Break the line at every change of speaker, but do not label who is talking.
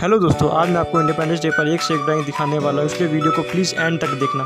Hello दोस्तों, आज मैं आपको इंडिपेंडेंस डे पर एक से एक ड्राइंग दिखाने वाला हूँ। इसलिए वीडियो को प्लीज़ एंड तक देखना।